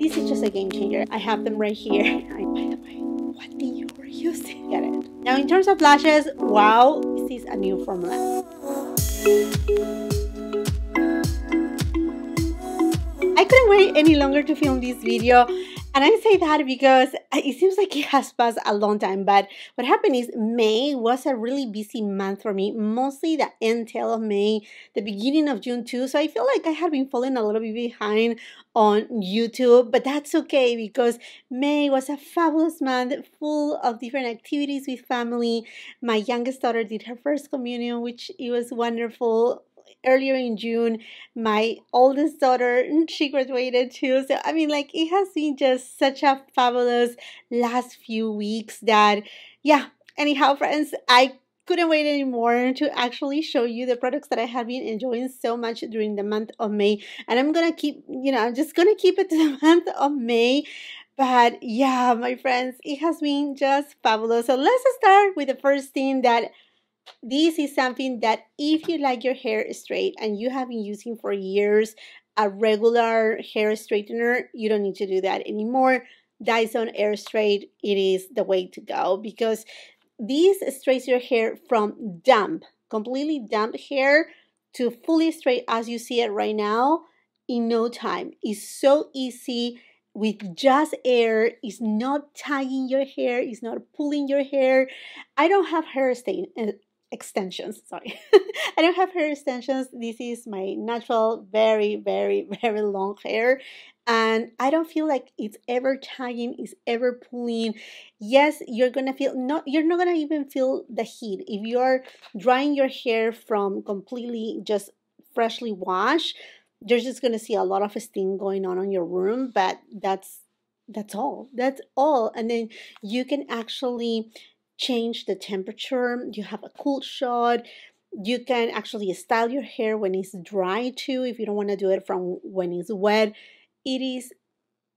This is just a game changer. I have them right here. I, by the way, what do you were using? Get it. Now, in terms of blushes, wow, this is a new formula. I couldn't wait any longer to film this video and I say that because uh, it seems like it has passed a long time, but what happened is May was a really busy month for me, mostly the end tail of May, the beginning of June too. So I feel like I had been falling a little bit behind on YouTube, but that's okay because May was a fabulous month full of different activities with family. My youngest daughter did her first communion, which it was wonderful earlier in June, my oldest daughter, mm, she graduated too. So, I mean, like, it has been just such a fabulous last few weeks that, yeah. Anyhow, friends, I couldn't wait anymore to actually show you the products that I have been enjoying so much during the month of May. And I'm gonna keep, you know, I'm just gonna keep it to the month of May. But yeah, my friends, it has been just fabulous. So let's start with the first thing that this is something that if you like your hair straight and you have been using for years a regular hair straightener, you don't need to do that anymore. Dyson AirStrait, it is the way to go because this straightens your hair from damp, completely damp hair to fully straight as you see it right now in no time. It's so easy with just air it's not tying your hair it's not pulling your hair i don't have hair stain uh, extensions sorry. I don't have hair extensions. This is my natural very very very long hair. And i don't feel like it's ever tying it's ever pulling. Yes you're gonna feel not you're not gonna even feel the heat. If you're drying your hair from completely just freshly washed you're just gonna see a lot of steam going on in your room but that's that's all. That's all. And then you can actually change the temperature. You have a cool shot. You can actually style your hair when it's dry too, if you don't want to do it from when it's wet. It is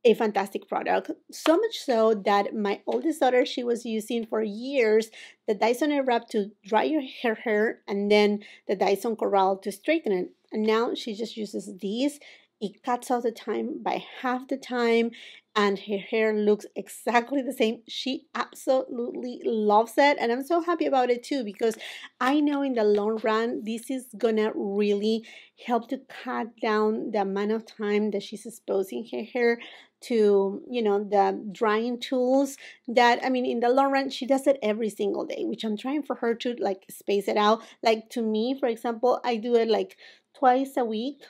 a fantastic product. So much so that my oldest daughter, she was using for years the Dyson Airwrap to dry her hair, hair and then the Dyson Corrale to straighten it. And now she just uses these. It cuts out the time by half the time and her hair looks exactly the same. She absolutely loves it, and I'm so happy about it too because I know in the long run this is gonna really help to cut down the amount of time that she's exposing her hair to you know the drying tools that i mean in the long run she does it every single day which i'm trying for her to like space it out like to me for example i do it like twice a week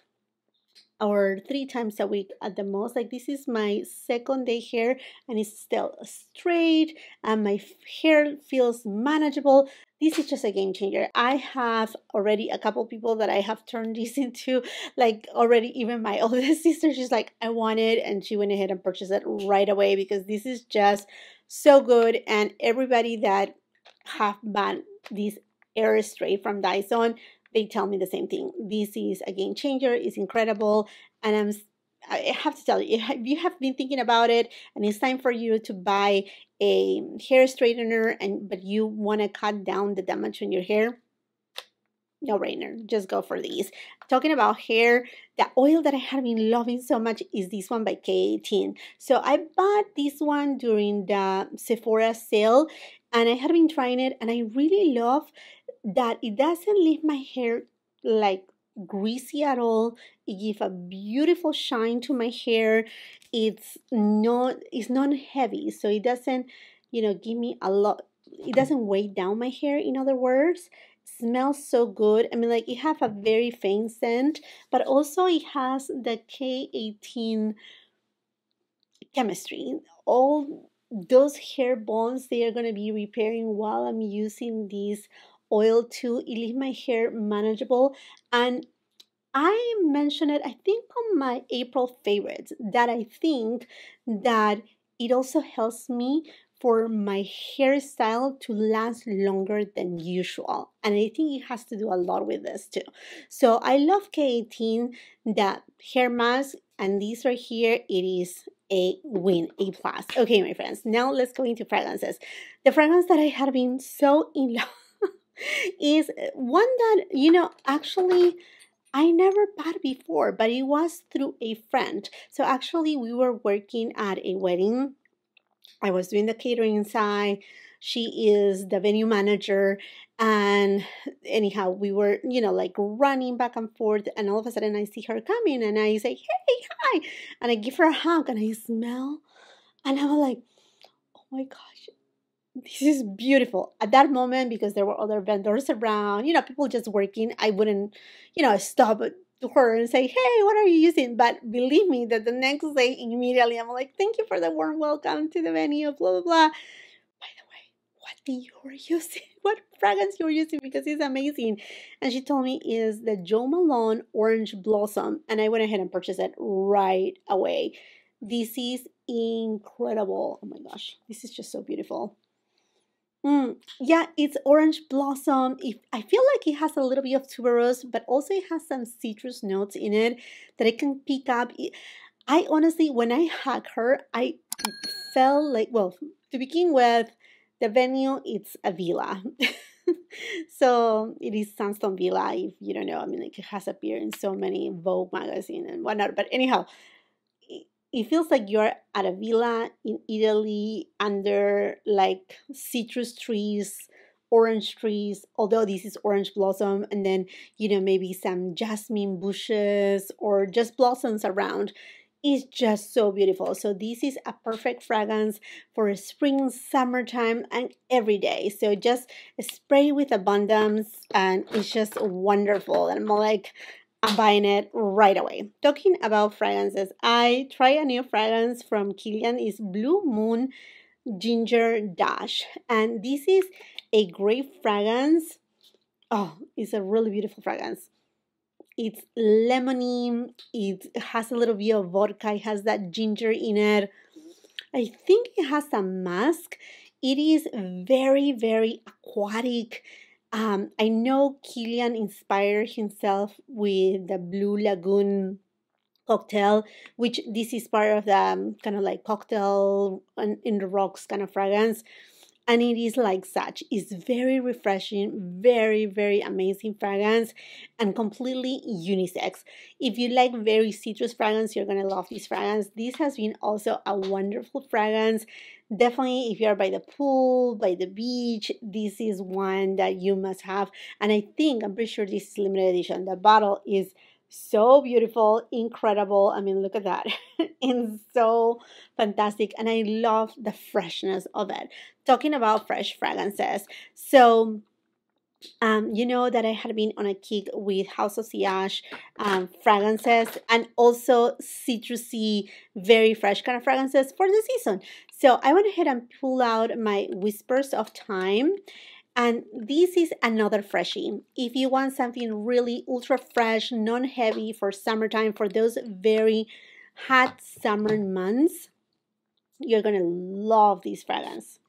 or three times a week at the most. Like this is my second day hair and it's still straight and my hair feels manageable. This is just a game changer. I have already a couple people that I have turned this into, like already even my oldest sister, she's like, I want it. And she went ahead and purchased it right away because this is just so good. And everybody that have bought this AirStrait from Dyson they tell me the same thing. This is a game changer, it's incredible, and I'm I have to tell you, if you have been thinking about it and it's time for you to buy a hair straightener and but you want to cut down the damage on your hair, no brainer, just go for these. Talking about hair, the oil that I have been loving so much is this one by K18. So I bought this one during the Sephora sale and I had been trying it and I really love that it doesn't leave my hair like greasy at all. It gives a beautiful shine to my hair. It's not it's not heavy so it doesn't you know give me a lot it doesn't weigh down my hair in other words. Smells so good. I mean like it have a very faint scent but also it has the k18 chemistry. All those hair bonds they are going to be repairing while i'm using these oil too. It leaves my hair manageable. And I mentioned it, I think, on my April favorites that I think that it also helps me for my hairstyle to last longer than usual. And I think it has to do a lot with this too. So I love K18, that hair mask, and this right here, it is a win, A plus. Okay, my friends, now let's go into fragrances. The fragrance that I had been so in love is eh, one that, you know, actually I never bought before, but it was through a friend. So actually, we were working at a wedding. I was doing the catering side. She is the venue manager. And anyhow, we were, you know, like running back and forth. And all of a sudden, I see her coming and I say, Hey, hi. And I give her a hug and I smell. And I'm like, Oh my gosh, this is beautiful. At that moment because there were other vendors around you know people just working i wouldn't you know stop to her and say hey what are you using? But believe me that the next day immediately i'm like thank you for the warm welcome to the venue blah blah blah. By the way what do you were using? What fragrance you were using? Because it's amazing. And she told me is the jo malone orange blossom and i went ahead and purchased it right away. This is incredible. Oh my gosh. This is just so beautiful Mm, yeah, it's orange blossom. If I feel like it has a little bit of tuberose, but also it has some citrus notes in it that I can pick up. I honestly, when I hug her, I felt like, well, to begin with, the venue it's a villa. so it is Sandstone Villa. If you don't know, I mean, like it has appeared in so many Vogue magazine and whatnot. But anyhow, it feels like you're at a villa in Italy under like citrus trees, orange trees, although this is orange blossom, and then, you know, maybe some jasmine bushes or just blossoms around. It's just so beautiful. So, this is a perfect fragrance for spring, summertime, and every day. So, just spray with abundance, and it's just wonderful. And I'm like, I'm buying it right away. Talking about fragrances, I try a new fragrance from Kilian. It's Blue Moon Ginger Dash. And this is a great fragrance. Oh, it's a really beautiful fragrance. It's lemony. It has a little bit of vodka. It has that ginger in it. I think it has a musk. It is very, very aquatic um, I know Kilian inspired himself with the Blue Lagoon cocktail, which this is part of the um, kind of like cocktail in the rocks kind of fragrance. And it is like such. It's very refreshing, very, very amazing fragrance, and completely unisex. If you like very citrus fragrance, you're gonna love this fragrance. This has been also a wonderful fragrance definitely if you're by the pool by the beach this is one that you must have. And i think i'm pretty sure this is limited edition. The bottle is so beautiful incredible. I mean look at that. And so fantastic and i love the freshness of it. Talking about fresh fragrances so um, you know that I had been on a kick with House of Sillage um, fragrances and also citrusy, very fresh kind of fragrances for the season. So I went ahead and pulled out my Whispers of Time. And this is another freshie. If you want something really ultra fresh, non heavy for summertime, for those very hot summer months, you're gonna love this fragrance.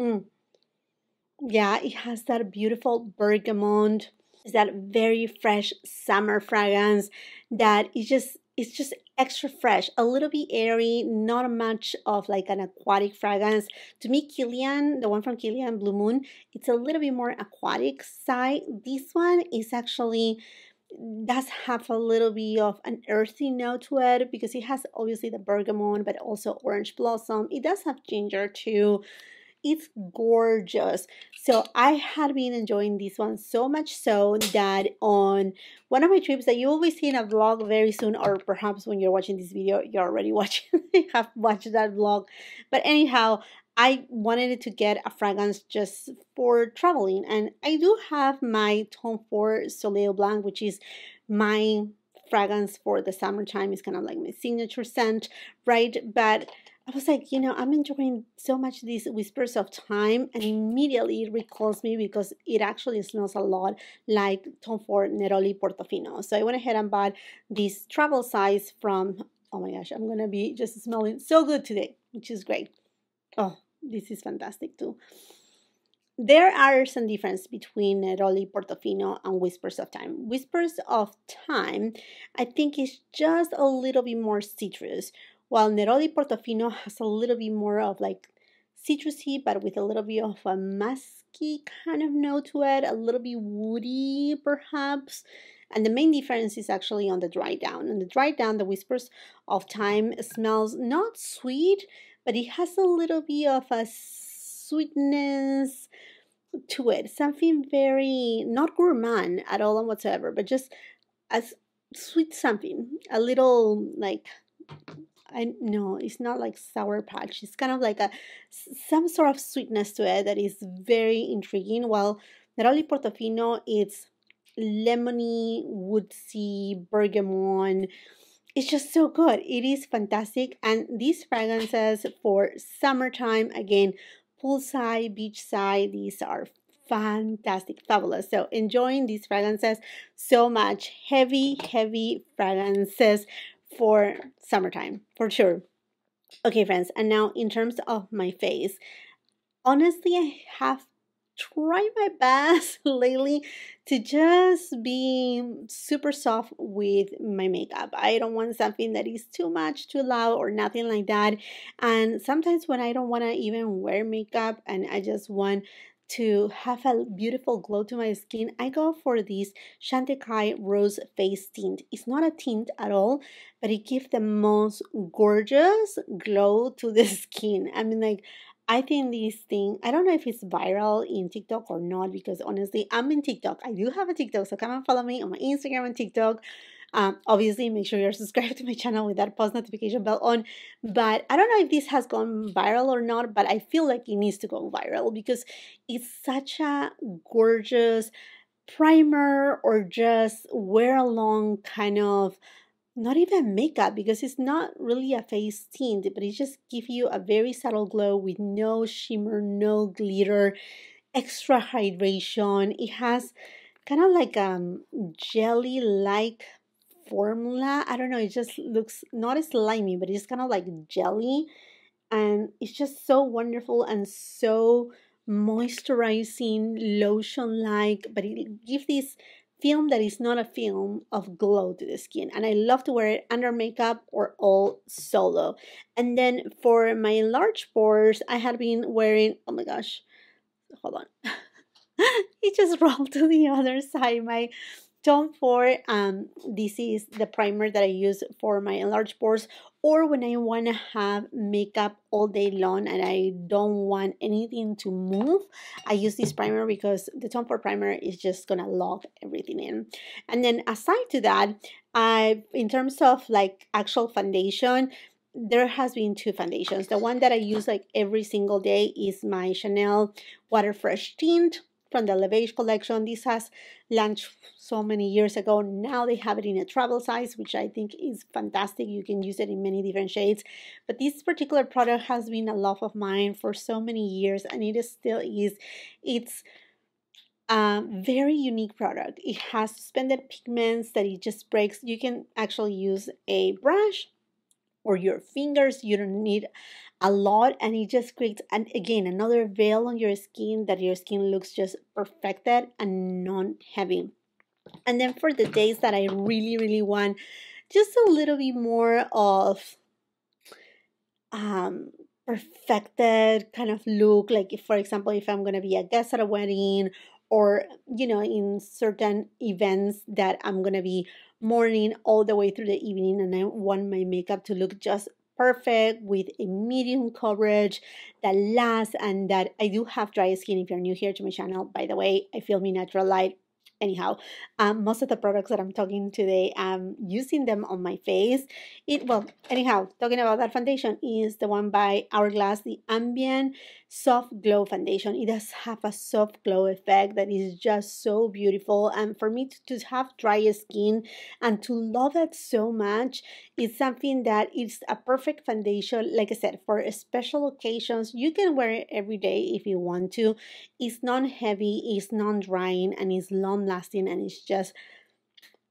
Mm. Yeah, it has that beautiful bergamot. That very fresh summer fragrance that is just it's just extra fresh, a little bit airy, not much of like an aquatic fragrance. To me, Kilian, the one from Kilian Blue Moon, it's a little bit more aquatic side. This one is actually does have a little bit of an earthy note to it because it has obviously the bergamot but also orange blossom. It does have ginger too. It's gorgeous. So I had been enjoying this one so much so that on one of my trips that you will be seeing a vlog very soon, or perhaps when you're watching this video, you're already watching, have watched that vlog. But anyhow, I wanted to get a fragrance just for traveling. And I do have my Tom Ford Soleil Blanc, which is my fragrance for the summertime. It's kind of like my signature scent, right? But I was like, you know, I'm enjoying so much these whispers of time, and immediately it recalls me because it actually smells a lot like Tom Ford Neroli Portofino. So I went ahead and bought this travel size from, oh my gosh, I'm gonna be just smelling so good today, which is great. Oh, this is fantastic too. There are some difference between Neroli Portofino and Whispers of Time. Whispers of Time, I think, is just a little bit more citrus while Neroli Portofino has a little bit more of like citrusy, but with a little bit of a musky kind of note to it, a little bit woody perhaps. And the main difference is actually on the dry down. And the dry down, the Whispers of Time smells not sweet, but it has a little bit of a sweetness to it. Something very, not gourmand at all and whatsoever, but just as sweet something. A little like I know it's not like sour patch. It's kind of like a some sort of sweetness to it that is very intriguing. While Neroli Portofino, it's lemony, woodsy, bergamot. It's just so good. It is fantastic. And these fragrances for summertime, again, poolside, beachside, these are fantastic, fabulous. So enjoying these fragrances so much. Heavy, heavy fragrances for summertime for sure. Okay, friends, and now in terms of my face, honestly, I have tried my best lately to just be super soft with my makeup. I don't want something that is too much, too loud, or nothing like that. And sometimes when I don't want to even wear makeup and I just want to have a beautiful glow to my skin, I go for this Chantecaille Rose Face Tint. It's not a tint at all, but it gives the most gorgeous glow to the skin. I mean, like, I think this thing, I don't know if it's viral in TikTok or not, because honestly, I'm in TikTok. I do have a TikTok, so come and follow me on my Instagram and TikTok. Um, obviously, make sure you're subscribed to my channel with that post notification bell on. But I don't know if this has gone viral or not, but I feel like it needs to go viral because it's such a gorgeous primer or just wear along kind of not even makeup because it's not really a face tint, but it just gives you a very subtle glow with no shimmer, no glitter, extra hydration. It has kind of like um jelly like formula. I don't know, it just looks not slimy, but it's kind of like jelly. And it's just so wonderful and so moisturizing, lotion like, but it gives this film that is not a film of glow to the skin. And I love to wear it under makeup or all solo. And then for my large pores, I had been wearing, oh my gosh, hold on. it just rolled to the other side. My Tom Ford, um, this is the primer that I use for my enlarged pores or when I want to have makeup all day long and I don't want anything to move. I use this primer because the Tom Ford primer is just going to lock everything in. And then aside to that, I, in terms of like actual foundation, there has been two foundations. The one that I use like every single day is my Chanel Water Fresh Tint from the Les Beiges collection. This has launched so many years ago. Now they have it in a travel size, which I think is fantastic. You can use it in many different shades. But this particular product has been a love of mine for so many years, and it is still is. It's a very unique product. It has suspended pigments that it just breaks. You can actually use a brush or your fingers. You don't need a lot and it just creates and again another veil on your skin that your skin looks just perfected and non-heavy and then for the days that i really really want just a little bit more of um perfected kind of look like if for example if i'm going to be a guest at a wedding or you know in certain events that i'm going to be morning all the way through the evening and i want my makeup to look just perfect with a medium coverage that lasts and that I do have dry skin if you're new here to my channel. By the way, I film in natural light anyhow. Um, most of the products that i'm talking today i'm using them on my face. It well anyhow talking about that foundation is the one by hourglass the ambient soft glow foundation. It does have a soft glow effect that is just so beautiful. And for me to, to have dry skin and to love it so much is something that is a perfect foundation. Like i said for special occasions you can wear it every day if you want to. It's non-heavy it's non-drying and it's long lasting and it's just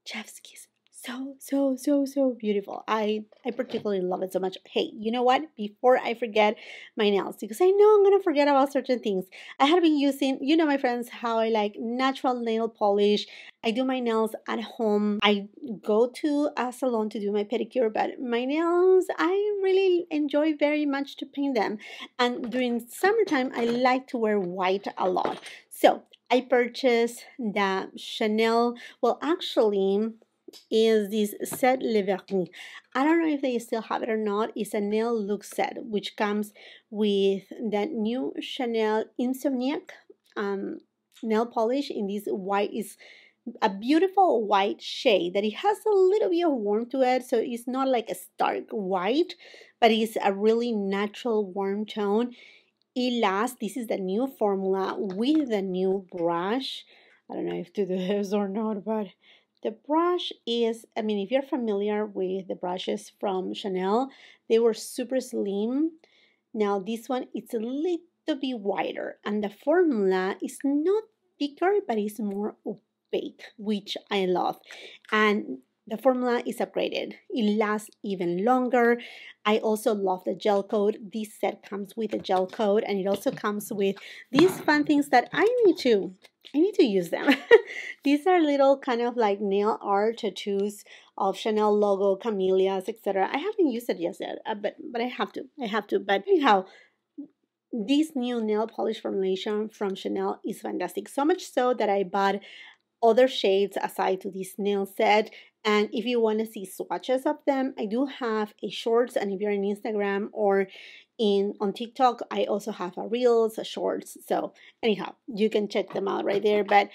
chef's kiss so so so so beautiful. I i particularly love it so much. Hey you know what? Before i forget my nails because i know i'm gonna forget about certain things i have been using you know my friends how i like natural nail polish. I do my nails at home. I go to a salon to do my pedicure but my nails i really enjoy very much to paint them. And during summertime i like to wear white a lot. So I purchased the Chanel, well, actually, is this set Le Vernis. I don't know if they still have it or not. It's a nail look set, which comes with that new Chanel Insomniaque um, nail polish in this white. is a beautiful white shade that it has a little bit of warmth to it. So it's not like a stark white, but it's a really natural warm tone. It lasts. This is the new formula with the new brush. I don't know if to do this or not, but the brush is, I mean, if you're familiar with the brushes from Chanel, they were super slim. Now this one, it's a little bit wider and the formula is not thicker, but it's more opaque, which I love. And the formula is upgraded. It lasts even longer. I also love the gel coat. This set comes with a gel coat and it also comes with these fun things that I need to I need to use them. These are little kind of like nail art tattoos of Chanel logo, camellias, etc. I haven't used it yet, uh, but but I have to. I have to. But anyhow, this new nail polish formulation from Chanel is fantastic. So much so that I bought other shades aside to this nail set. And if you want to see swatches of them, I do have a shorts. And if you're on Instagram or in on TikTok, I also have a reels, a shorts. So anyhow, you can check them out right there. But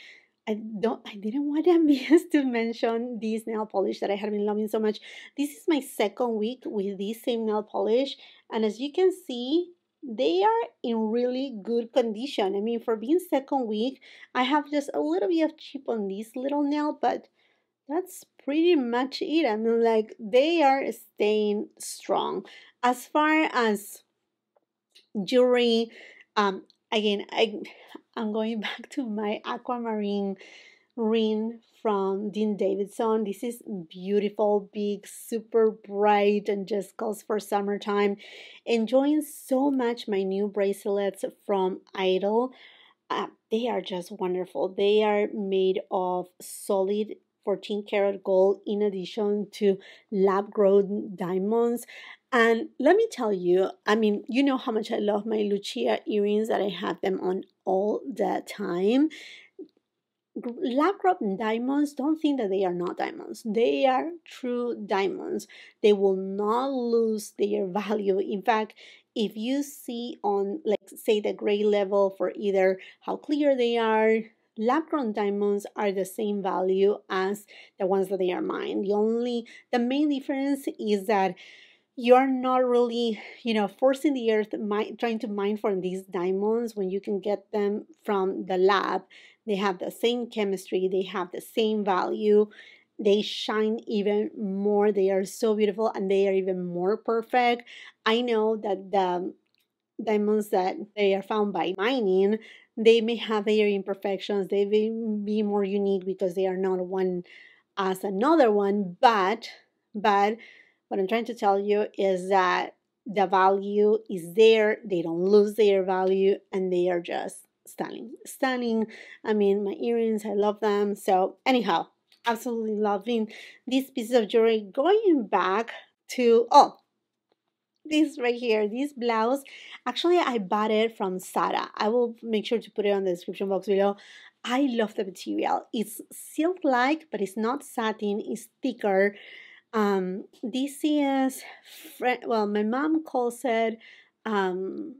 I don't I didn't want to miss to mention this nail polish that I have been loving so much. This is my second week with this same nail polish. And as you can see, they are in really good condition. I mean, for being second week, I have just a little bit of chip on this little nail, but that's pretty much it. I mean, like they are staying strong. As far as jewelry, um, again, I I'm going back to my aquamarine ring from Dean Davidson. This is beautiful, big, super bright, and just calls for summertime. Enjoying so much my new bracelets from Idyl. Uh, they are just wonderful. They are made of solid 14 karat gold in addition to lab grown diamonds. And let me tell you, I mean, you know how much I love my Lucia earrings that I have them on all the time. Lab grown diamonds don't think that they are not diamonds. They are true diamonds. They will not lose their value. In fact if you see on like say the gray level for either how clear they are lab grown diamonds are the same value as the ones that they are mined the only the main difference is that you're not really you know forcing the earth trying to mine for these diamonds when you can get them from the lab they have the same chemistry, they have the same value, they shine even more. They are so beautiful and they are even more perfect. I know that the diamonds that they are found by mining, they may have their imperfections, they may be more unique because they are not one as another one, but but what I'm trying to tell you is that the value is there, they don't lose their value, and they are just stunning. Stunning. I mean, my earrings, I love them. So, anyhow, absolutely loving these pieces of jewelry. Going back to, oh, this right here, this blouse. Actually, I bought it from Zara. I will make sure to put it on the description box below. I love the material. It's silk-like, but it's not satin. It's thicker. Um, this is, well, my mom calls it, um,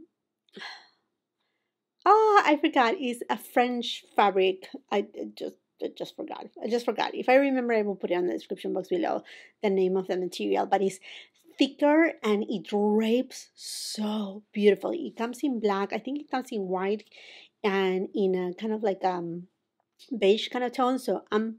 Oh, I forgot. It's a French fabric. I just I just forgot. I just forgot. If I remember, I will put it on the description box below the name of the material. But it's thicker and it drapes so beautifully. It comes in black. I think it comes in white and in a kind of like um beige kind of tone. So I'm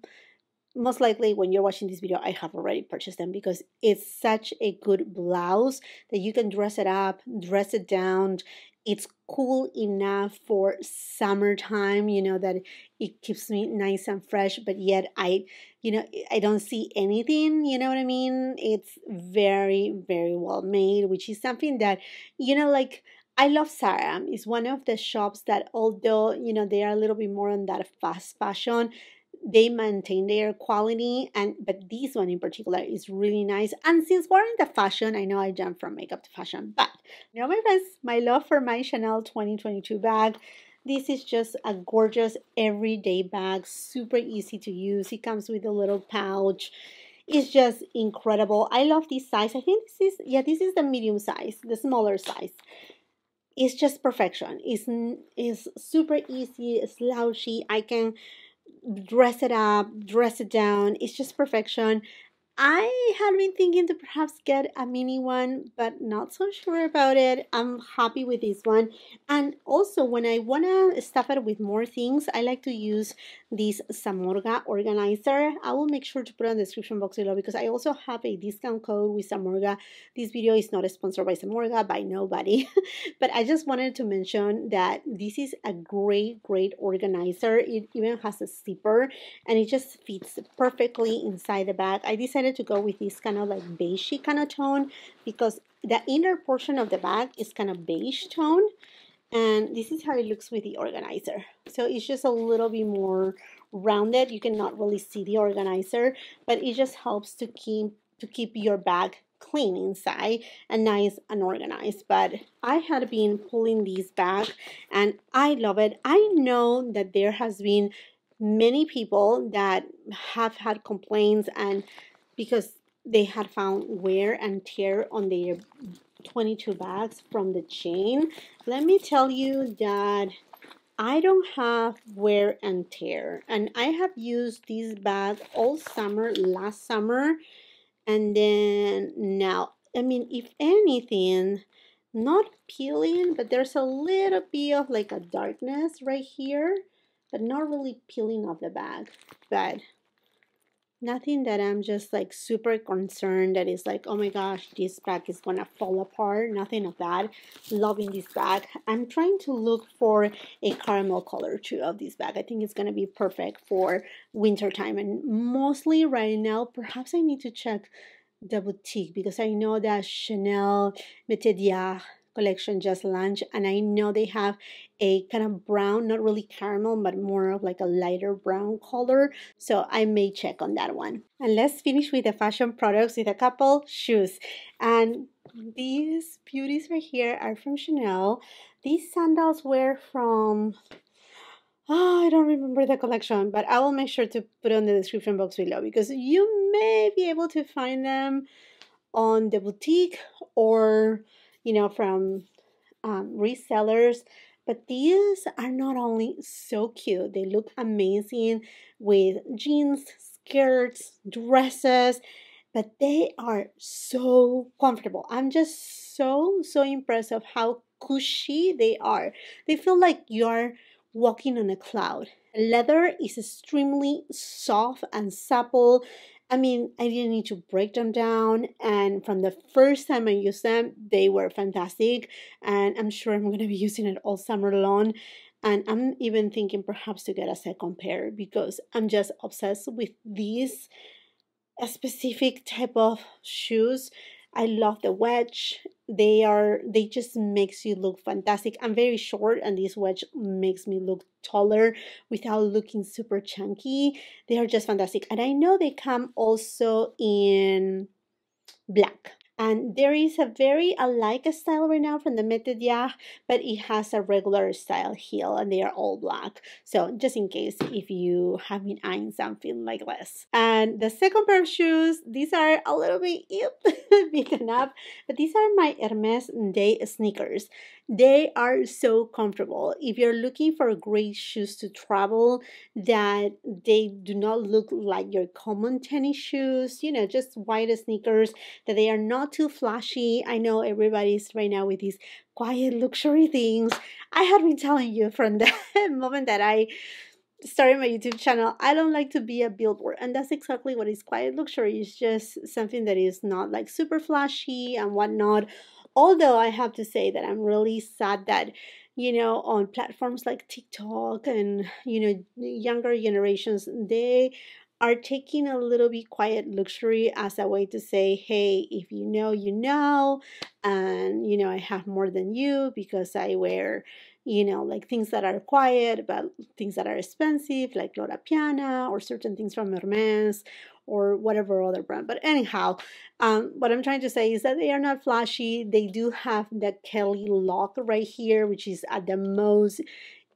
most likely when you're watching this video, I have already purchased them because it's such a good blouse that you can dress it up, dress it down it's cool enough for summertime you know that it keeps me nice and fresh but yet i you know i don't see anything you know what i mean it's very very well made which is something that you know like I love Zara. It's one of the shops that, although you know they are a little bit more on that fast fashion, they maintain their quality and but this one in particular is really nice and since we're in the fashion i know i jumped from makeup to fashion but you know my friends my love for my chanel 2022 bag This is just a gorgeous everyday bag, super easy to use. It comes with a little pouch. It's just incredible. I love this size. I think this is, yeah, this is the medium size, the smaller size. It's just perfection. It's, it's super easy, slouchy. I can dress it up, dress it down. It's just perfection. I had been thinking to perhaps get a mini one, but not so sure about it. I'm happy with this one. And also, when I want to stuff it with more things, I like to use this Samorga organizer. I will make sure to put on the description box below because I also have a discount code with Samorga. This video is not sponsored by Samorga, by nobody. but I just wanted to mention that this is a great, great organizer. It even has a zipper and it just fits perfectly inside the bag. I decided decided to go with this kind of like beigey kind of tone because the inner portion of the bag is kind of beige tone and this is how it looks with the organizer. So it's just a little bit more rounded. You cannot really see the organizer but it just helps to keep to keep your bag clean inside and nice and organized. But I had been pulling these back and I love it. I know that there has been many people that have had complaints and because they had found wear and tear on their 22 bags from the chain. Let me tell you that I don't have wear and tear and I have used this bag all summer last summer and then now I mean if anything not peeling but there's a little bit of like a darkness right here but not really peeling off the bag but nothing that I'm just like super concerned that is like, oh my gosh, this bag is gonna fall apart. Nothing of that. Loving this bag. I'm trying to look for a caramel color too of this bag. I think it's gonna be perfect for winter time and mostly right now, perhaps I need to check the boutique because I know that Chanel, Mété collection just launched and I know they have a kind of brown, not really caramel, but more of like a lighter brown color. So I may check on that one. And let's finish with the fashion products with a couple shoes. And these beauties right here are from Chanel. These sandals were from Oh, I don't remember the collection, but I will make sure to put on the description box below because you may be able to find them on the boutique or you know, from um, resellers. But these are not only so cute, they look amazing with jeans, skirts, dresses, but they are so comfortable. I'm just so, so impressed of how cushy they are. They feel like you're walking on a cloud. Leather is extremely soft and supple I mean, I didn't need to break them down. And from the first time I used them, they were fantastic. And I'm sure I'm going to be using it all summer long. And I'm even thinking perhaps to get a second pair because I'm just obsessed with these specific type of shoes I love the wedge. They are they just makes you look fantastic. I'm very short and this wedge makes me look taller without looking super chunky. They are just fantastic. And I know they come also in black. And there is a very alike style right now from the Mette but it has a regular style heel and they are all black. So just in case if you have been eyeing something like this. And the second pair of shoes, these are a little bit beaten up, but these are my Hermes Day sneakers. They are so comfortable. If you're looking for great shoes to travel that they do not look like your common tennis shoes, you know, just white sneakers, that they are not too flashy. I know everybody's right now with these quiet luxury things. I have been telling you from the moment that I started my YouTube channel, I don't like to be a billboard. And that's exactly what is quiet luxury. It's just something that is not like super flashy and whatnot Although I have to say that I'm really sad that, you know, on platforms like TikTok and, you know, younger generations, they are taking a little bit quiet luxury as a way to say, hey, if you know, you know, and, you know, I have more than you because I wear, you know, like things that are quiet, but things that are expensive, like Loro Piana or certain things from Hermes or whatever other brand. But anyhow, um, what I'm trying to say is that they are not flashy. They do have the Kelly lock right here, which is at the most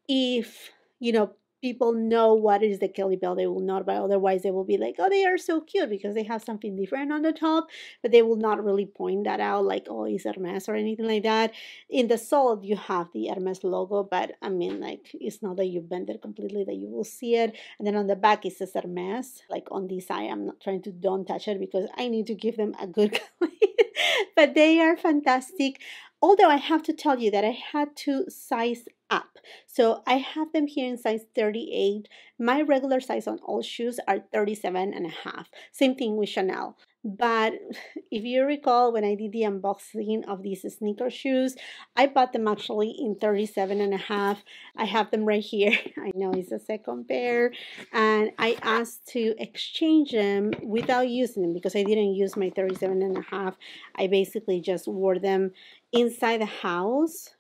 if you know people know what is the Kelly Bell, they will not buy. Otherwise, they will be like, oh, they are so cute because they have something different on the top, but they will not really point that out like, oh, it's Hermes or anything like that. In the sole, you have the Hermes logo, but I mean, like, it's not that you bend it completely that you will see it. And then on the back, it says Hermes. Like on this side, I'm not trying to don't touch it because I need to give them a good but they are fantastic. Although I have to tell you that I had to size up. So I have them here in size 38. My regular size on all shoes are 37 and a half. Same thing with Chanel. But if you recall when I did the unboxing of these sneaker shoes, I bought them actually in 37 and a half. I have them right here. I know it's a second pair. And I asked to exchange them without using them because I didn't use my 37 and a half. I basically just wore them inside the house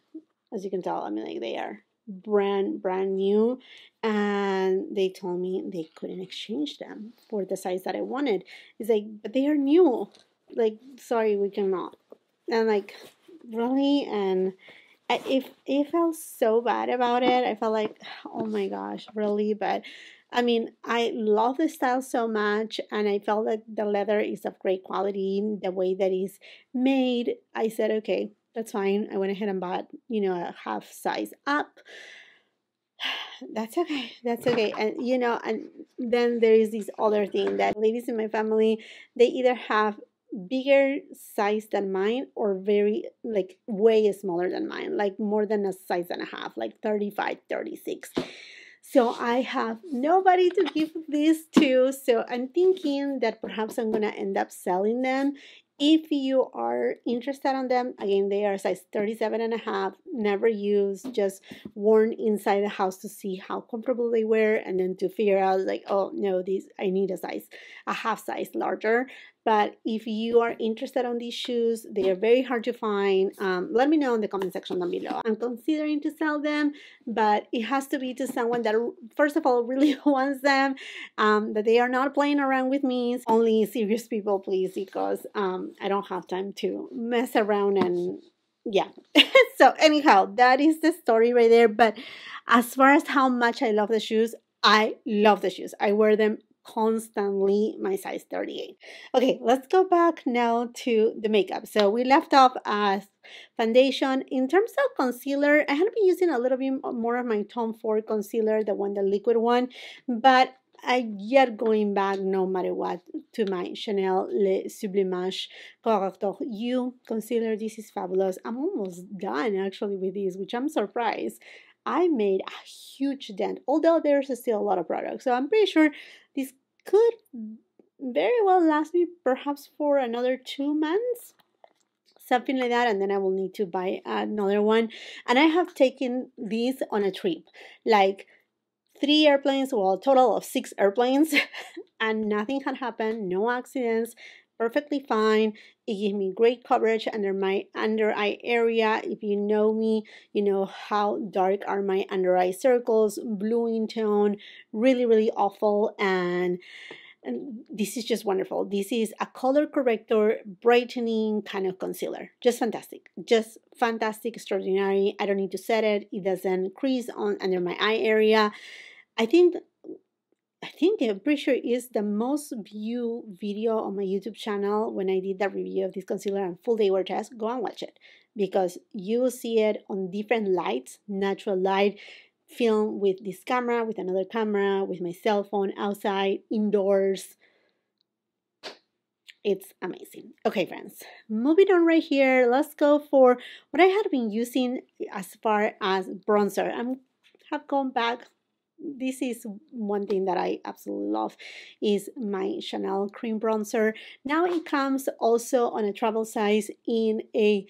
as you can tell, I mean, like they are brand brand new and they told me they couldn't exchange them for the size that I wanted. It's like, but they are new. Like, sorry, we cannot. And like, really? And I, if it felt so bad about it, I felt like, oh my gosh, really? But I mean, I love the style so much, and I felt that the leather is of great quality. The way that it's made, I said, okay, that's fine. I went ahead and bought, you know, a half size up. That's okay. That's okay. And you know, and then there is this other thing that ladies in my family, they either have bigger size than mine or very like way smaller than mine, like more than a size and a half, like 35, 36. So I have nobody to give these to. So I'm thinking that perhaps I'm going to end up selling them if you are interested on them, again, they are size 37 and a half, never used, just worn inside the house to see how comfortable they were and then to figure out like, oh no, these I need a size, a half size larger. But if you are interested on these shoes, they are very hard to find. Um, let me know in the comment section down below. I'm considering to sell them, but it has to be to someone that, first of all, really wants them, um, that they are not playing around with me. Only serious people, please, because um, I don't have time to mess around and yeah. so anyhow, that is the story right there. But as far as how much I love the shoes, I love the shoes. I wear them constantly my size 38. Okay, let's go back now to the makeup. So we left off as foundation. In terms of concealer, I had been using a little bit more of my Tom Ford concealer, the one, the liquid one, but I yet going back no matter what to my Chanel Le Sublimage Correcteur Yeux concealer. This is fabulous. I'm almost done actually with this, which I'm surprised. I made a huge dent, although there's still a lot of product. So I'm pretty sure could very well last me perhaps for another two months something like that and then i will need to buy another one. And i have taken these on a trip like three airplanes well total of six airplanes and nothing had happened no accidents perfectly fine. It gives me great coverage under my under eye area. If you know me, you know how dark are my under eye circles, blue in tone, really, really awful. And, and this is just wonderful. This is a color corrector, brightening kind of concealer. Just fantastic. Just fantastic, extraordinary. I don't need to set it. It doesn't crease on under my eye area. I think I think I'm pretty sure is the most viewed video on my YouTube channel when I did that review of this concealer and full day wear test. Go and watch it because you will see it on different lights, natural light, film with this camera, with another camera, with my cell phone, outside, indoors. It's amazing. Okay, friends, moving on right here, let's go for what I had been using as far as bronzer. I'm have gone back this is one thing that I absolutely love is my Chanel cream bronzer. Now it comes also on a travel size in a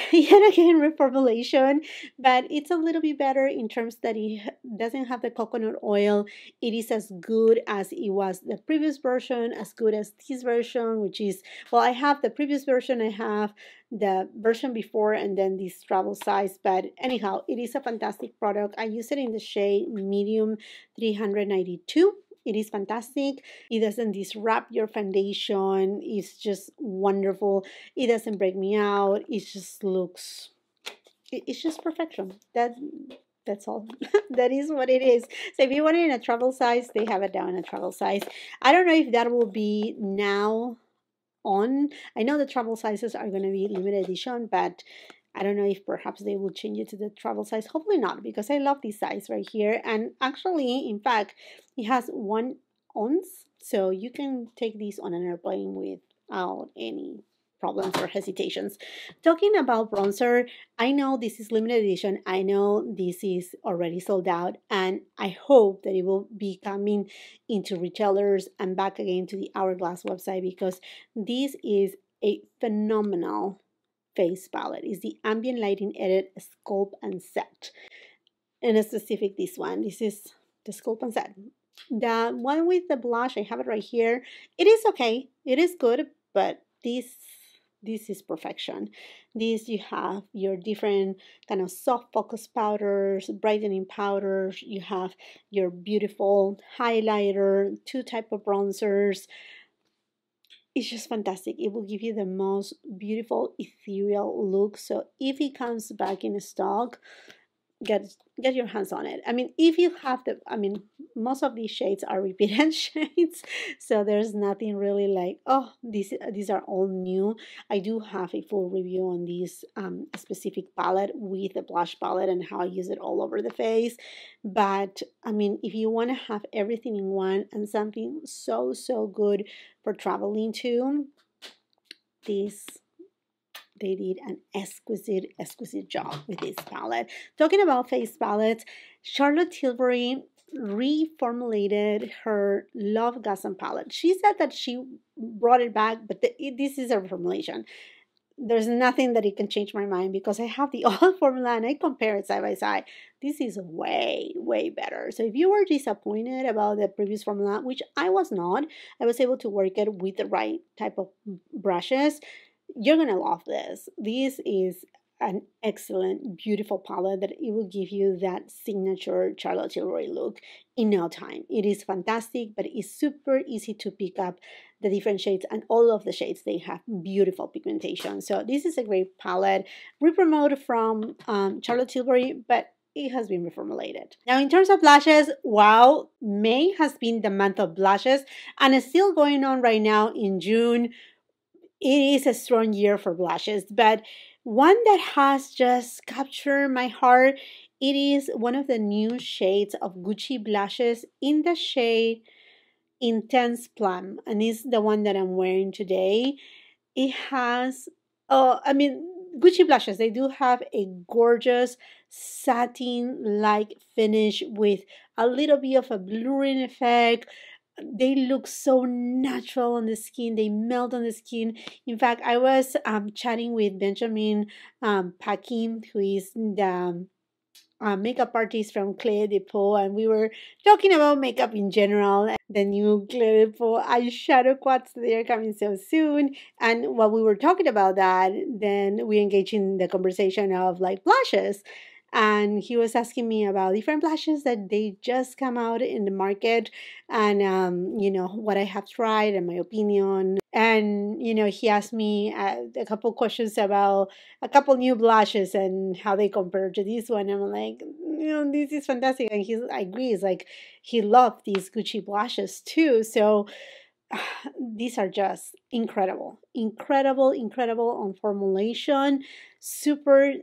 yet again reformulation but it's a little bit better in terms that it doesn't have the coconut oil. It is as good as it was the previous version as good as this version which is well i have the previous version i have the version before and then this travel size but anyhow it is a fantastic product. I use it in the shade medium 392 it is fantastic. It doesn't disrupt your foundation. It's just wonderful. It doesn't break me out. It just looks, it's just perfection. That that's all that is what it is so if you want it in a travel size they have it down in a travel size i don't know if that will be now on i know the travel sizes are going to be limited edition but I don't know if perhaps they will change it to the travel size. Hopefully not, because I love this size right here. And actually, in fact, it has one ounce, so you can take this on an airplane without any problems or hesitations. Talking about bronzer, I know this is limited edition. I know this is already sold out, and I hope that it will be coming into retailers and back again to the Hourglass website because this is a phenomenal face palette. It's the Ambient Lighting Edit Sculpt and Set. And a specific this one. This is the Sculpt and Set. The one with the blush, I have it right here. It is okay. It is good, but this this is perfection. This you have your different kind of soft focus powders, brightening powders. You have your beautiful highlighter, two type of bronzers. It's just fantastic. It will give you the most beautiful ethereal look. So if it comes back in stock, get get your hands on it. I mean, if you have the, I mean, most of these shades are repeated shades, so there's nothing really like, oh, these these are all new. I do have a full review on this um, specific palette with the blush palette and how I use it all over the face. But I mean, if you want to have everything in one and something so so good for traveling to, this they did an exquisite, exquisite job with this palette. Talking about face palettes, Charlotte Tilbury reformulated her Glowgasm palette. She said that she brought it back, but the, it, this is a reformulation. There's nothing that it can change my mind because I have the old formula and I compare it side by side. This is way, way better. So if you were disappointed about the previous formula, which I was not, I was able to work it with the right type of brushes you're gonna love this. This is an excellent, beautiful palette that it will give you that signature Charlotte Tilbury look in no time. It is fantastic, but it's super easy to pick up the different shades and all of the shades they have beautiful pigmentation. So this is a great palette. Repromote from um, Charlotte Tilbury, but it has been reformulated. Now, in terms of blushes, wow, May has been the month of blushes and it's still going on right now in June it is a strong year for blushes, but one that has just captured my heart. It is one of the new shades of Gucci blushes in the shade Intense Plum, and it's the one that I'm wearing today. It has, oh, I mean, Gucci blushes, they do have a gorgeous satin like finish with a little bit of a blurring effect, they look so natural on the skin they melt on the skin in fact i was um, chatting with benjamin um, paquin who is the uh, makeup artist from Clé de Peau, and we were talking about makeup in general. The new Clé de Peau eyeshadow quads they are coming so soon. And while we were talking about that, then we engaged in the conversation of like blushes and he was asking me about different blushes that they just come out in the market and um, you know what i have tried and my opinion. And you know he asked me uh, a couple questions about a couple new blushes and how they compare to this one. I'm like you know this is fantastic. And he agrees like he loved these gucci blushes too. So these are just incredible incredible incredible on formulation super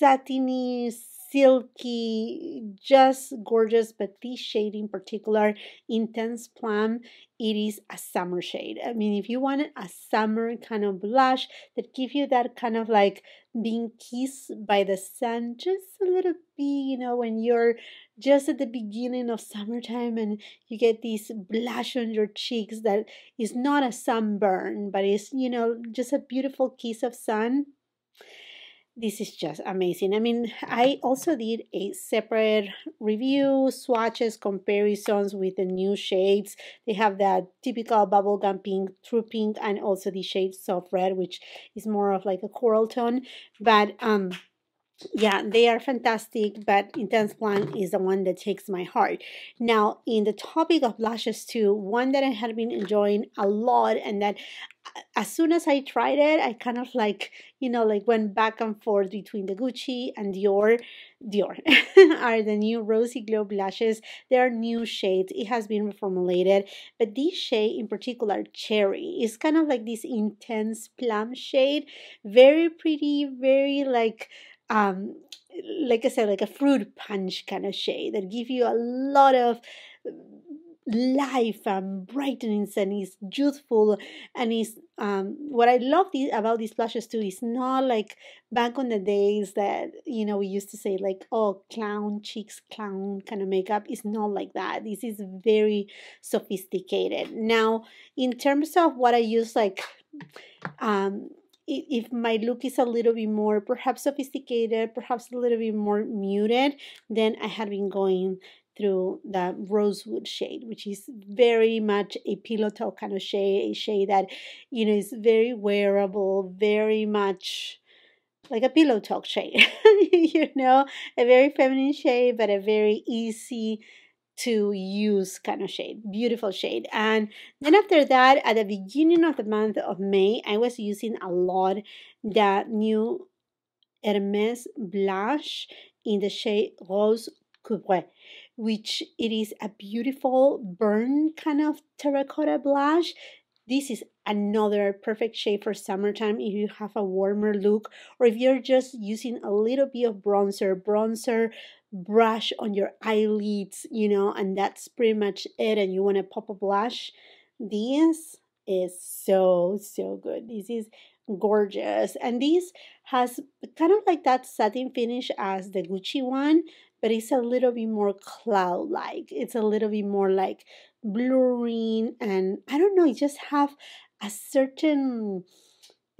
satiny, silky, just gorgeous. But this shade in particular, Intense Plum, it is a summer shade. I mean, if you want a summer kind of blush that gives you that kind of like being kissed by the sun, just a little bit, you know, when you're just at the beginning of summertime and you get this blush on your cheeks that is not a sunburn, but it's, you know, just a beautiful kiss of sun this is just amazing. I mean, I also did a separate review, swatches, comparisons with the new shades. They have that typical bubblegum pink, true pink, and also the shade soft red, which is more of like a coral tone. But um, yeah, they are fantastic, but Intense Plum is the one that takes my heart. Now, in the topic of blushes too, one that I have been enjoying a lot and that uh, as soon as I tried it, I kind of like, you know, like went back and forth between the Gucci and Dior. Dior are the new Rosy Glow blushes. They are new shades. It has been reformulated, but this shade in particular, Cherry, is kind of like this intense plum shade. Very pretty, very like um, like I said, like a fruit punch kind of shade that give you a lot of life and brightness and is youthful and is um what I love about these blushes too is not like back on the days that you know we used to say like oh clown cheeks clown kind of makeup. Is not like that. This is very sophisticated. Now in terms of what I use like um if my look is a little bit more perhaps sophisticated, perhaps a little bit more muted, then I had been going through the rosewood shade, which is very much a pillow talk kind of shade, a shade that, you know, is very wearable, very much like a pillow talk shade, you know, a very feminine shade, but a very easy to use kind of shade beautiful shade. And then after that at the beginning of the month of may i was using a lot that new hermes blush in the shade rose cuivre which it is a beautiful burn kind of terracotta blush. This is another perfect shade for summertime if you have a warmer look or if you're just using a little bit of bronzer. Bronzer brush on your eyelids, you know, and that's pretty much it. And you want to pop a blush. This is so, so good. This is gorgeous. And this has kind of like that satin finish as the Gucci one, but it's a little bit more cloud like. It's a little bit more like blurring. And I don't know, it just have a certain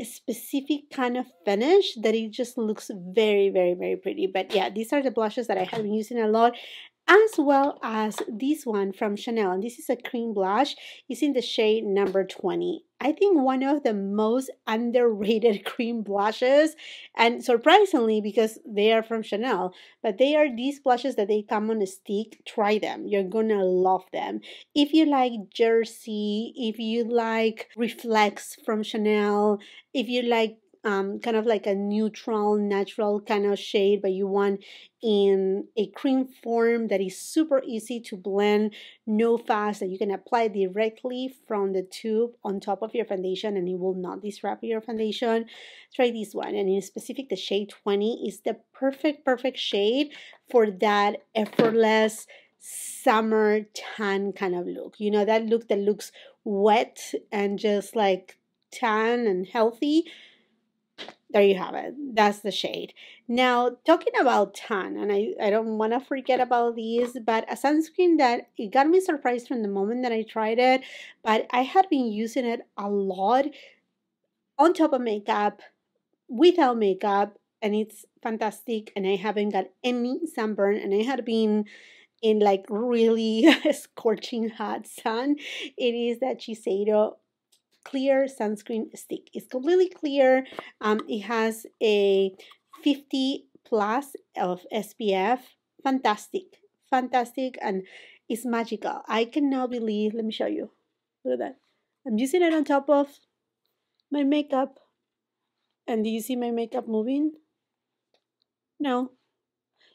a specific kind of finish that it just looks very, very, very pretty. But yeah, these are the blushes that I have been using a lot as well as this one from Chanel. And this is a cream blush. It's in the shade number 20. I think one of the most underrated cream blushes, and surprisingly, because they are from Chanel, but they are these blushes that they come on a stick. Try them. You're gonna love them. If you like Jersey, if you like Reflex from Chanel, if you like um, kind of like a neutral, natural kind of shade, but you want in a cream form that is super easy to blend, no fast, that you can apply directly from the tube on top of your foundation and it will not disrupt your foundation. Try this one, and in specific, the shade 20 is the perfect, perfect shade for that effortless summer tan kind of look. You know, that look that looks wet and just like tan and healthy there you have it. That's the shade. Now, talking about tan, and I, I don't want to forget about these, but a sunscreen that it got me surprised from the moment that I tried it, but I had been using it a lot on top of makeup, without makeup, and it's fantastic. And I haven't got any sunburn, and I had been in like really scorching hot sun. It is that Shiseido clear sunscreen stick. It's completely clear. Um, it has a 50 plus of SPF. Fantastic, fantastic, and it's magical. I cannot believe. Let me show you. Look at that. I'm using it on top of my makeup. And do you see my makeup moving? No.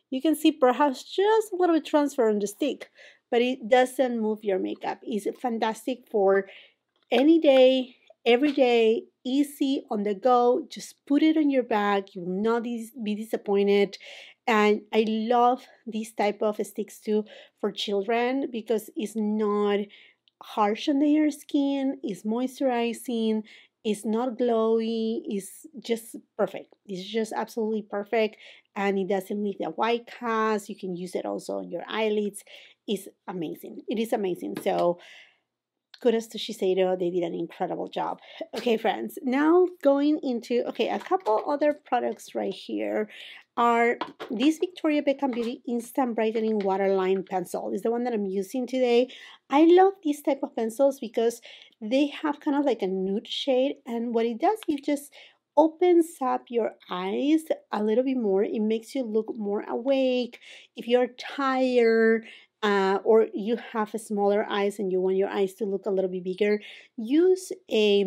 You can see perhaps just a little bit transfer on the stick, but it doesn't move your makeup. It's fantastic for any day, every day, easy on the go. Just put it on your bag. You will not be disappointed. And I love this type of sticks too for children because it's not harsh on their skin, it's moisturizing, it's not glowy, it's just perfect. It's just absolutely perfect. And it doesn't leave a white cast. You can use it also on your eyelids. It's amazing. It is amazing. So kudos to Shiseido. They did an incredible job. Okay, friends, now going into, okay, a couple other products right here are this Victoria Beckham Beauty Instant Brightening Waterline Pencil. is the one that I'm using today. I love these type of pencils because they have kind of like a nude shade and what it does, you just opens up your eyes a little bit more. It makes you look more awake. If you're tired, uh, or you have smaller eyes and you want your eyes to look a little bit bigger, use a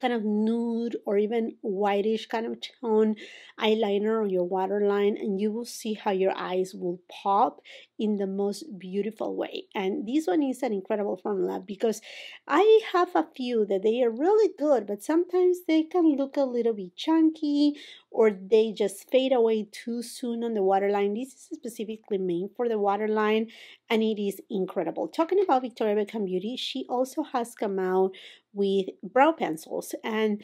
kind of nude or even whitish kind of tone eyeliner on your waterline and you will see how your eyes will pop in the most beautiful way. And this one is an incredible formula because i have a few that they are really good but sometimes they can look a little bit chunky or they just fade away too soon on the waterline. This is specifically made for the waterline and it is incredible. Talking about victoria beckham beauty she also has come out with brow pencils and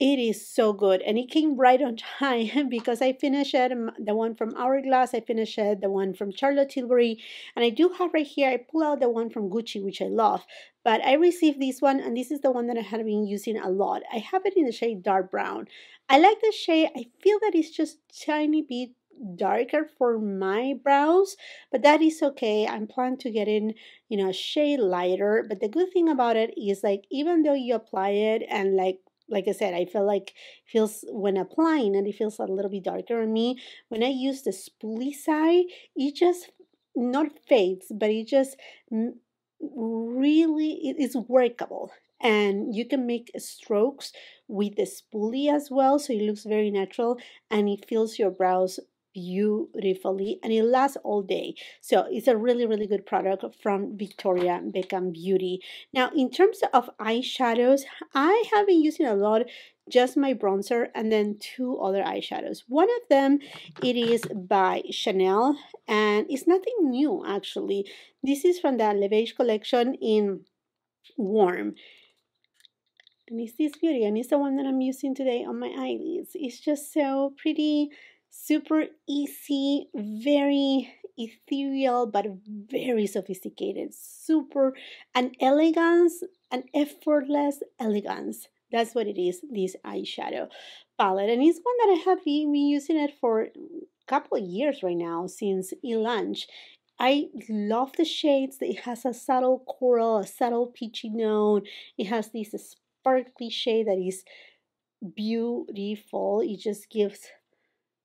it is so good and it came right on time because I finished it, um, the one from Hourglass, I finished it, the one from Charlotte Tilbury, and I do have right here, I pull out the one from Gucci, which I love, but I received this one and this is the one that I have been using a lot. I have it in the shade dark brown. I like the shade, I feel that it's just tiny bit darker for my brows but that is okay i'm planning to get in you know a shade lighter but the good thing about it is like even though you apply it and like like I said, I feel like feels when applying and it feels a little bit darker on me. When I use the spoolie side, it just not fades, but it just really it is workable and you can make strokes with the spoolie as well so it looks very natural and it fills your brows beautifully and it lasts all day. So it's a really, really good product from Victoria Beckham Beauty. Now, in terms of eyeshadows, I have been using a lot just my bronzer and then two other eyeshadows. One of them, it is by Chanel and it's nothing new actually. This is from the Les Beiges collection in Warm. And it's this beauty and it's the one that I'm using today on my eyelids. It's just so pretty super easy, very ethereal, but very sophisticated. Super an elegance, an effortless elegance. That's what it is, this eyeshadow palette. And it's one that I have been using it for a couple of years right now since e-lunch. I love the shades. It has a subtle coral, a subtle peachy note. It has this sparkly shade that is beautiful. It just gives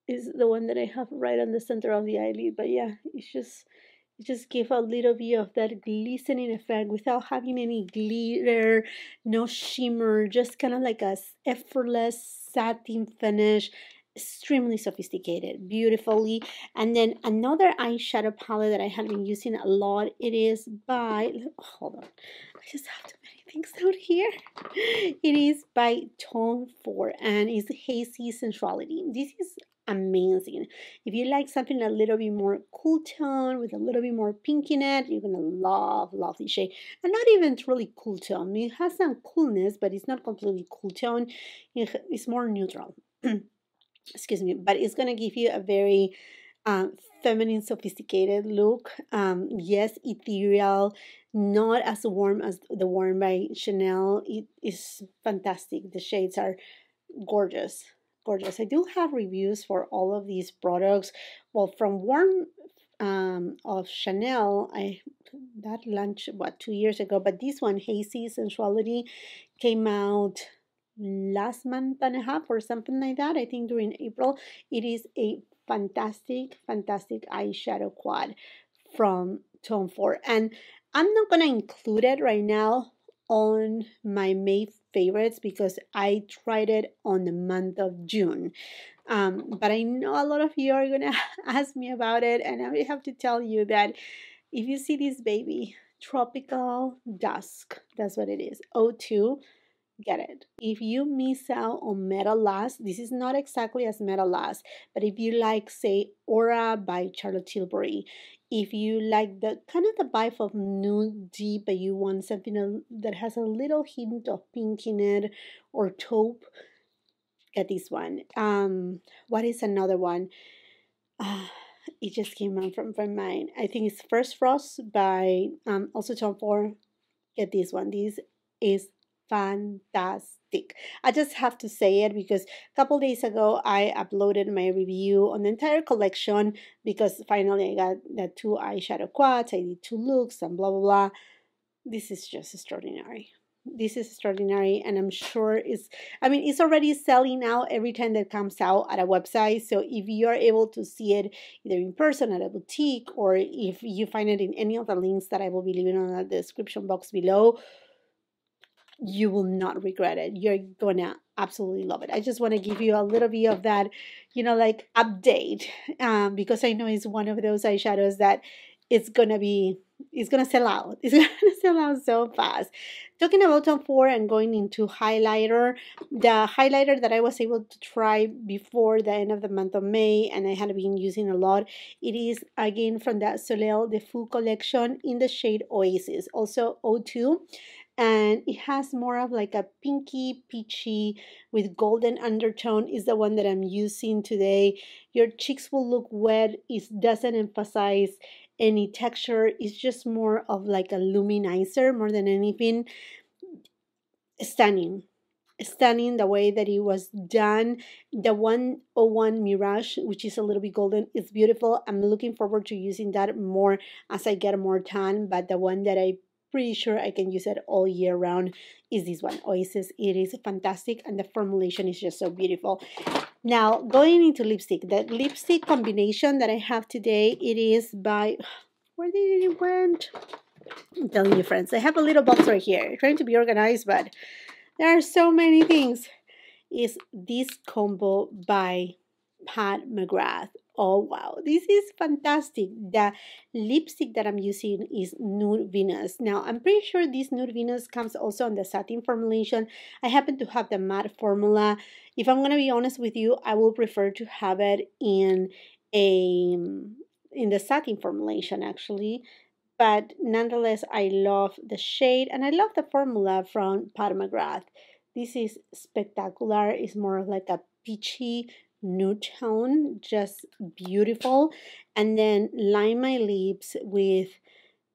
is the one that I have right on the center of the eyelid. But yeah, it's just it just give a little bit of that glistening effect without having any glitter, no shimmer, just kind of like a effortless satin finish extremely sophisticated beautifully and then another eyeshadow palette that i have been using a lot it is by hold on i just have too many things out here it is by Tom Ford and it's hazy sensuality this is amazing. If you like something a little bit more cool tone with a little bit more pink in it, you're gonna love, love this shade. And not even truly cool tone. It has some coolness, but it's not completely cool tone. It's more neutral. Excuse me, but it's gonna give you a very um, feminine, sophisticated look. Um, yes, ethereal, not as warm as the Warm by Chanel. It is fantastic. The shades are gorgeous gorgeous. I do have reviews for all of these products. Well, from Warm um, of Chanel, I that lunch what two years ago, but this one, Hazy Sensuality, came out last month and a half or something like that. I think during April. It is a fantastic, fantastic eyeshadow quad from Tom Ford, and I'm not gonna include it right now on my May favorites because I tried it on the month of June. Um, but I know a lot of you are gonna ask me about it, and I have to tell you that if you see this baby, Tropical Dusk, that's what it is, O2, get it. If you miss out on Metal Last, this is not exactly as Metal Last, but if you like, say, Aura by Charlotte Tilbury, if you like the kind of the vibe of Nude Dip but you want something that has a little hint of pink in it or taupe get this one. Um what is another one? Uh, it just came out from, from mine. I think it's first frost by um also tom ford. Get this one. This is fantastic. I just have to say it because a couple days ago I uploaded my review on the entire collection because finally I got the two eyeshadow quads, I did two looks and blah blah blah. This is just extraordinary. this is extraordinary and i'm sure it's i mean it's already selling out every time that comes out at a website so if you are able to see it either in person at a boutique or if you find it in any of the links that i will be leaving on the description box below you will not regret it you're gonna absolutely love it i just want to give you a little bit of that you know like update um, because i know it's one of those eyeshadows that it's gonna be it's gonna sell out. It's gonna sell out so fast. Talking about Tom Ford and going into highlighter, the highlighter that I was able to try before the end of the month of May and I had been using a lot, it is again from that Soleil de Feu collection in the shade Oasis, also O2 and it has more of like a pinky peachy with golden undertone is the one that I'm using today. Your cheeks will look wet. It doesn't emphasize any texture. It's just more of like a luminizer more than anything. Stunning. Stunning the way that it was done. The 101 Mirage, which is a little bit golden, is beautiful. I'm looking forward to using that more as I get more tan. But the one that I pretty sure I can use it all year round is this one, Oasis. It is fantastic and the formulation is just so beautiful. Now, going into lipstick, the lipstick combination that I have today, it is by, where did it went? I'm telling you, friends, I have a little box right here, trying to be organized, but there are so many things. Is this combo by Pat McGrath. Oh wow, this is fantastic. The lipstick that I'm using is Nude Venus. Now, I'm pretty sure this Nude Venus comes also on the satin formulation. I happen to have the matte formula. If I'm going to be honest with you, I will prefer to have it in a in the satin formulation actually. But nonetheless, I love the shade and I love the formula from Pat McGrath. This is spectacular. It's more like a peachy nude tone, just beautiful. And then line my lips with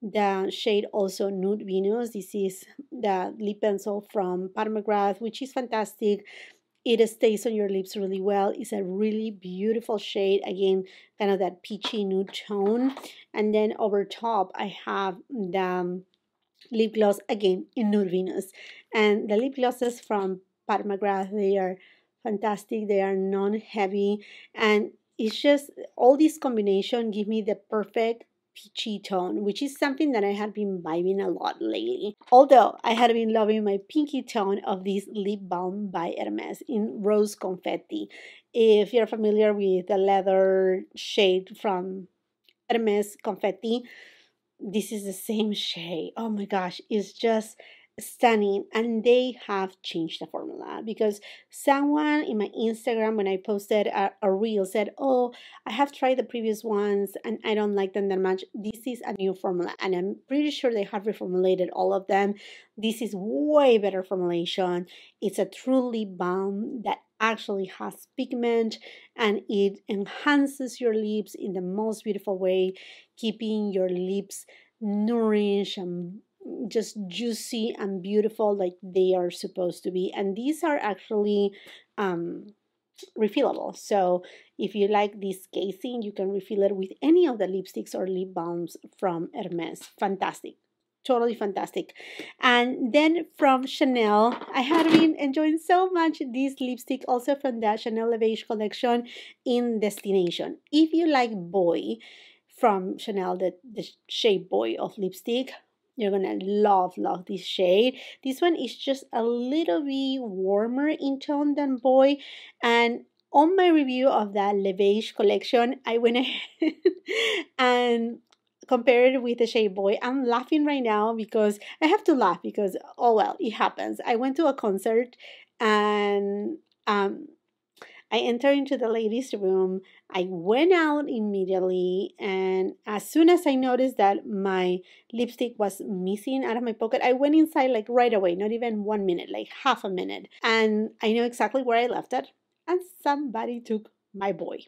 the shade also Nude Venus. This is the lip pencil from Pat McGrath, which is fantastic. It stays on your lips really well. It's a really beautiful shade. Again, kind of that peachy nude tone. And then over top, I have the lip gloss again in Nude Venus. And the lip glosses from Pat McGrath, they are fantastic. They are non-heavy and it's just all this combination give me the perfect peachy tone, which is something that I had been vibing a lot lately. Although I had been loving my pinky tone of this lip balm by Hermes in Rose Confetti. If you're familiar with the leather shade from Hermes Confetti, this is the same shade. Oh my gosh, it's just stunning and they have changed the formula because someone in my instagram when i posted a, a, reel said oh i have tried the previous ones and i don't like them that much. This is a new formula and i'm pretty sure they have reformulated all of them. This is way better formulation. It's a truly balm that actually has pigment and it enhances your lips in the most beautiful way keeping your lips nourished and just juicy and beautiful like they are supposed to be and these are actually um, refillable. So if you like this casing you can refill it with any of the lipsticks or lip balms from Hermes fantastic. Totally fantastic. And then from Chanel I had been enjoying so much this lipstick also from the Chanel Les Beiges collection in Destination. If you like boy from Chanel the, the shade boy of lipstick you're gonna love, love this shade. This one is just a little bit warmer in tone than Boy. And on my review of that Les Beiges collection, I went ahead and compared it with the shade boy i'm laughing right now because i have to laugh because oh well it happens i went to a concert and um I entered into the ladies' room. I went out immediately, and as soon as I noticed that my lipstick was missing out of my pocket, I went inside like right away, not even one minute, like half a minute. And I know exactly where I left it, and somebody took my boy.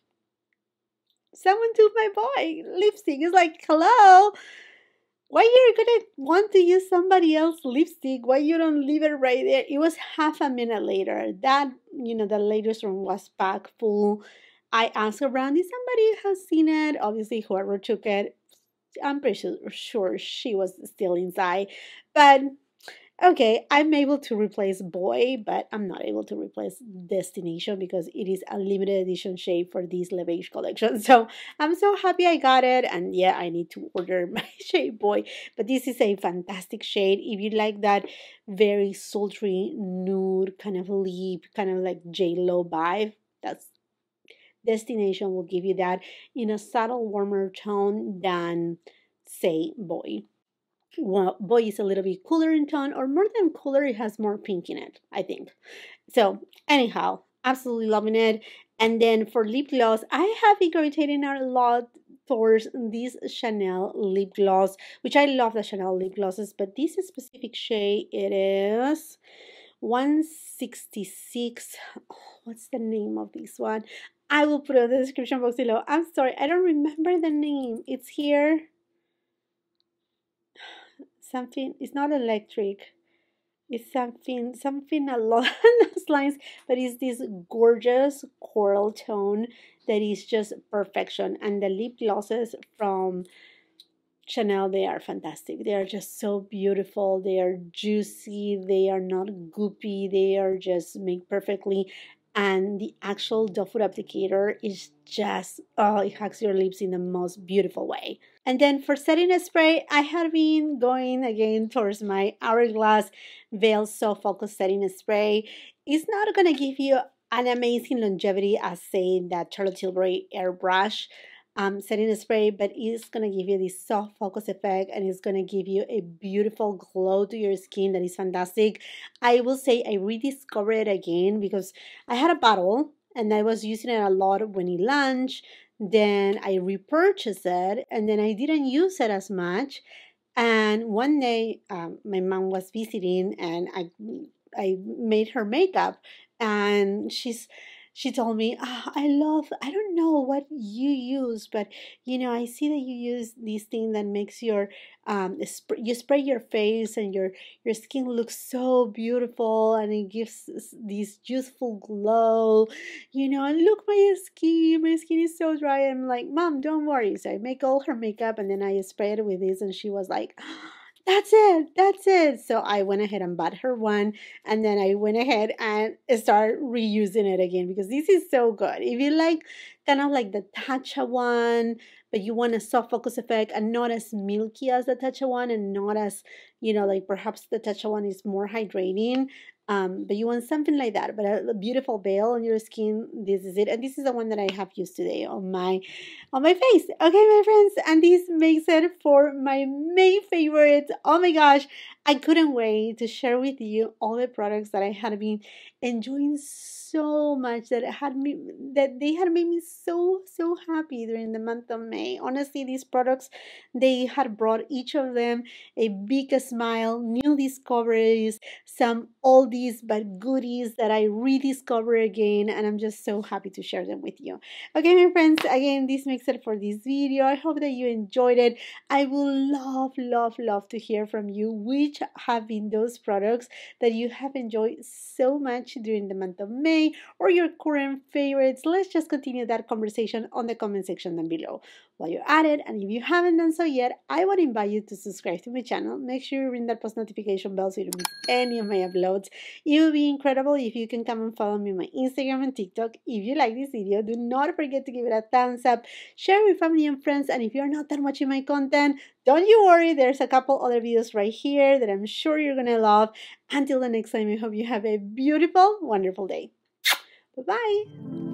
Someone took my boy lipstick. It's like, hello why you're gonna want to use somebody else's lipstick why you don't leave it right there? It was half a minute later. That you know the ladies room was packed full. I asked around if somebody has seen it? Obviously whoever took it i'm pretty sure she was still inside. But okay, I'm able to replace Boy, but I'm not able to replace Destination because it is a limited edition shade for this Les Beiges collection. So I'm so happy I got it. And yeah, I need to order my shade Boy. But this is a fantastic shade. If you like that very sultry, nude kind of lip, kind of like J-Lo vibe, that's Destination will give you that in a subtle, warmer tone than, say, Boy well, boy is a little bit cooler in tone, or more than cooler, it has more pink in it, I think. So, anyhow, absolutely loving it. And then for lip gloss, I have been gravitating a lot towards this Chanel lip gloss, which I love the Chanel lip glosses, but this specific shade, it is 166. Oh, what's the name of this one? I will put it in the description box below. I'm sorry, I don't remember the name. It's here something it's not electric. It's something something along those lines but it's this gorgeous coral tone that is just perfection and the lip glosses from Chanel they are fantastic. They are just so beautiful. They are juicy. They are not goopy. They are just made perfectly. And the actual doe foot applicator is just oh it hugs your lips in the most beautiful way and then for setting spray i have been going again towards my hourglass veil soft focus setting spray it's not going to give you an amazing longevity as say that charlotte tilbury airbrush um, setting spray, but it's going to give you this soft focus effect and it's going to give you a beautiful glow to your skin that is fantastic. I will say I rediscovered it again because I had a bottle and I was using it a lot when in lunch. Then I repurchased it and then I didn't use it as much. And one day, um, my mom was visiting and I, I made her makeup and she's she told me, oh, I love, I don't know what you use, but you know, I see that you use this thing that makes your, um, sp- you spray your face and your, your skin looks so beautiful and it gives this youthful glow, you know, and look my skin, my skin is so dry. I'm like, mom, don't worry. So I make all her makeup and then I spray it with this and she was like, oh, that's it that's it. So i went ahead and bought her one and then i went ahead and started reusing it again because this is so good. If you like kind of like the tatcha one but you want a soft focus effect and not as milky as the tatcha one and not as you know like perhaps the tatcha one is more hydrating um, but you want something like that, but a, a, beautiful veil on your skin. This is it, and this is the one that I have used today on my on my face. Okay, my friends, and this makes it for my main favorite. Oh my gosh, I couldn't wait to share with you all the products that I had been enjoying so much that it had me that they had made me so so happy during the month of May. Honestly, these products they had brought each of them a big smile, new discoveries, some oldies but goodies that I rediscover again, and I'm just so happy to share them with you. Okay, my friends, again, this makes it for this video. I hope that you enjoyed it. I will love, love, love to hear from you which have been those products that you have enjoyed so much during the month of May or your current favorites. Let's just continue that conversation on the comment section down below. While you're at it, and if you haven't done so yet, I would invite you to subscribe to my channel. Make sure you ring that post notification bell so you don't miss any of my uploads. It would be incredible if you can come and follow me on my Instagram and TikTok. If you like this video, do not forget to give it a thumbs up, share with family and friends, and if you're not done watching my content, don't you worry, there's a couple other videos right here that I'm sure you're gonna love. Until the next time, I hope you have a beautiful, wonderful day. Bye bye.